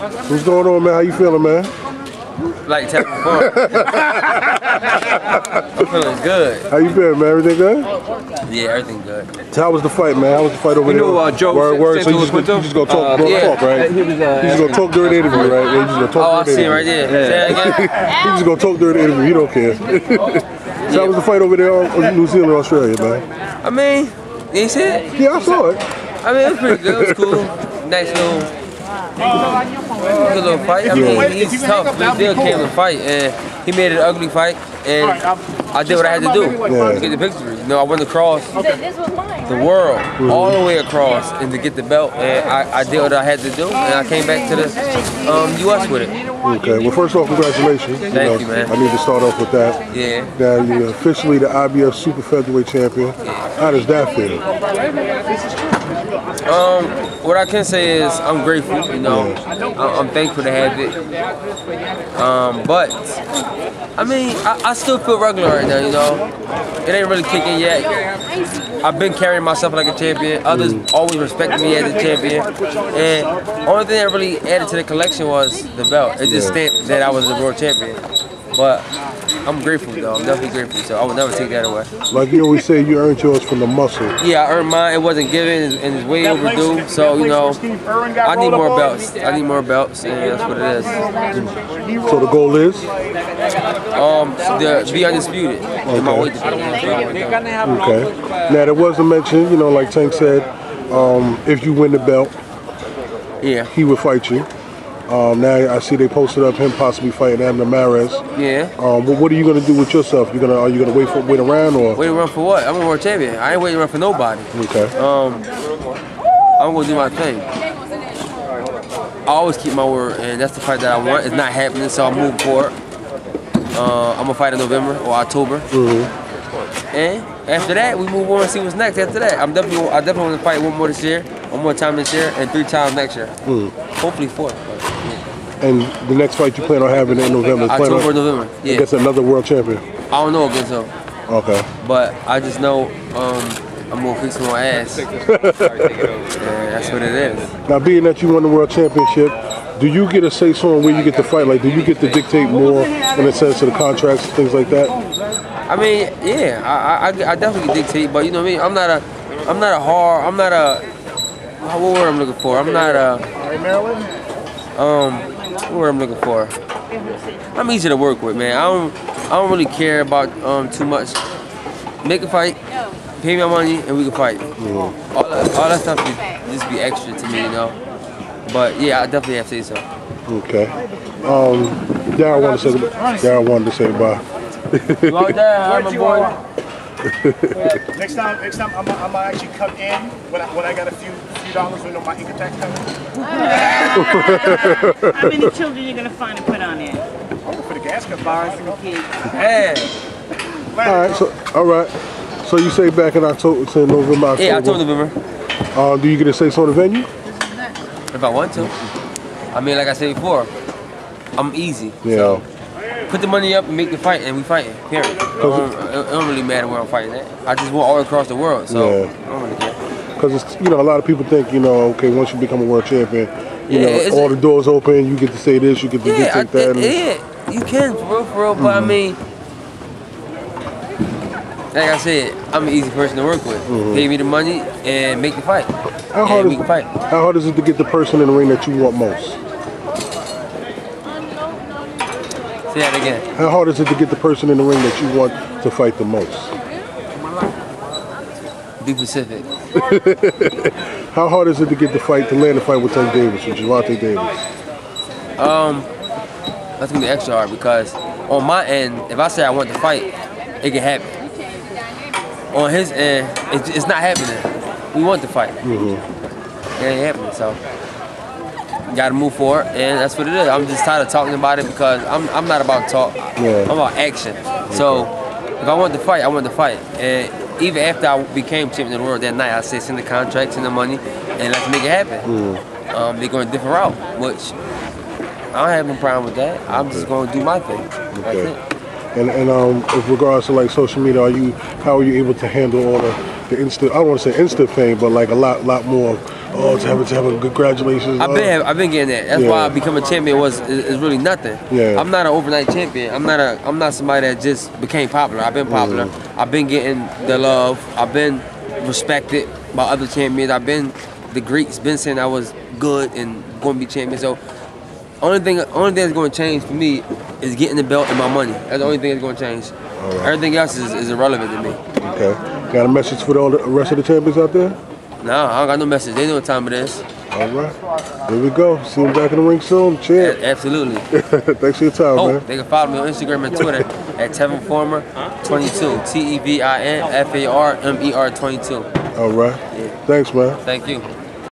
What's going on, man? How you feeling, man? Like tap before. I'm feeling good. How you been, man? Everything good? Yeah, everything good. So how was the fight, man? How was the fight over You there? know, uh, Joe Word, word. So you just, gonna, you just gonna talk, Uh, yeah. talk, right? He was, uh, You just gonna talk during the interview, right? Yeah, you just gonna Oh, talk I during see the it right interview. there. Say that again. Just gonna talk during the interview. He don't care. so how was the fight over there in New Zealand, Australia, man? I mean, you see it? Yeah, I saw it. I mean, it was pretty good. It was cool. Nice little, good little fight. I mean, he's tough. He still came to fight, and he made it an ugly fight, and I did what I had to do Yeah. to get the victory. You know, I went across the world, all the way across, and to get the belt, and I, I did what I had to do, and I came back to the um, U.S. with it. Okay. Well, first off, congratulations. Thank you, man. I need to start off with that. Yeah. Now you're officially the IBF Super Featherweight Champion. How does that feel? Um, what I can say is I'm grateful. You know, I- I'm thankful to have it. Um, but I mean, I, I still feel regular right now. You know, it ain't really kicking yet. I've been carrying myself like a champion. Others always respected me as a champion. And only thing that really added to the collection was the belt. It just stamped that I was a world champion. But I'm grateful though. I'm definitely grateful. So I would never take that away. Like you always say, you earned yours from the muscle. Yeah, I earned mine. It wasn't given, and it's way overdue. So you know, I need more belts. I need more belts, and that's what it is. So the goal is? Um, to be undisputed in my. Okay. Now there was a mention, you know, like Tank said, um, if you win the belt, Yeah, he would fight you. Um, now I see they posted up him possibly fighting Abner Mares. yeah. Um, what, what are you gonna do with yourself? You gonna are you gonna wait for wait around or? Wait around for what? I'm a world champion. I ain't waiting around for nobody. Okay. Um, I'm gonna do my thing. I always keep my word, and that's the fight that I want. It's not happening, so I'm moving forward. Uh, I'm gonna fight in November or October. And after that, we move on and see what's next. After that, I'm definitely, I definitely want to fight one more this year, one more time this year, and three times next year. Hopefully four. But, yeah. And the next fight you plan on having in November? plan October, on, November. Yeah. Against another world champion. I don't know against him, Okay. but I just know um, I'm gonna fix my ass. yeah, that's what it is. Now, being that you won the world championship, do you get a say so on where you get to fight? Like, do you get to dictate more in the sense of the contracts and things like that? I mean, yeah, I, I, I definitely dictate, but you know what I mean. I'm not a, I'm not a hard, I'm not a, what word I'm looking for? I'm not a, um, what word I'm looking for? I'm easy to work with, man. I don't, I don't really care about um too much. Make a fight, pay me my money, and we can fight. All, that, all that stuff be, just be extra to me, you know. But yeah, I definitely have to say so. Okay. Um, Darren wanted to say, Darren wanted to say bye. You out there, hi, my boy. Next time, next time, I'm, gonna- I'm gonna actually come in when I, when I got a few few dollars when my income tax coming. How many children you gonna find and put on there? I'm for the gas company. Bars and kids. Hey, All right. So, all right. So you say back in October, say November, October. yeah, I told November. Uh, do you get a say so on the venue? If I want to. I mean, like I said before, I'm easy. Yeah. So put the money up and make the fight, and we fighting. Period. It don't, it don't really matter where I'm fighting at. I just want all across the world, so Yeah. Because it's you know a lot of people think you know okay once you become a world champion, you Yeah, know all the doors open. You get to say this, you get to Yeah, I, dictate that. yeah, you can for real, for real. But I mm-hmm. mean, like I said, I'm an easy person to work with. Mm-hmm. Pay me the money and make the fight, How hard, is, fight. how hard is it to get the person in the ring that you want most? Say that again. How hard is it to get the person in the ring that you want to fight the most? Be Pacific. How hard is it to get the fight to land the fight with Tank Davis, with Gervonta Davis? Um, that's gonna be extra hard because on my end, if I say I want the fight, it can happen. On his end, it's, it's not happening. We want the fight. It ain't happening, so gotta move forward, and that's what it is. I'm just tired of talking about it because I'm I'm not about talk. Yeah. I'm about action. So if I want to fight, I want to fight. And even after I became champion of the world that night, I said send the contracts and the money, and let's make it happen. Um, they're going a different route, which I don't have no problem with that. I'm just going to do my thing. That's Okay. it. And and um, with regards to like social media, are you how are you able to handle all the the instant? I don't want to say instant fame, but like a lot lot more Oh, Tevin, Tevin, congratulations. I've been I've been getting that. That's Yeah. why becoming a champion was is, really nothing. Yeah. I'm not an overnight champion. I'm not a I'm not somebody that just became popular. I've been popular. I've been getting the love. I've been respected by other champions. I've been the Greeks been saying I was good and going to be champion. So only thing only thing that's going to change for me is getting the belt and my money. That's the only thing that's going to change. Everything else is, is irrelevant to me. Okay. Got a message for all the rest of the champions out there? No, I don't got no message. They know what time it is. All right. Here we go. See you back in the ring soon. Champ. A- Absolutely. Thanks for your time, Oh, man. they can follow me on Instagram and Twitter at Tevin Farmer 22. T E V I N F A R M E R 22. All right. Yeah. Thanks, man. Thank you.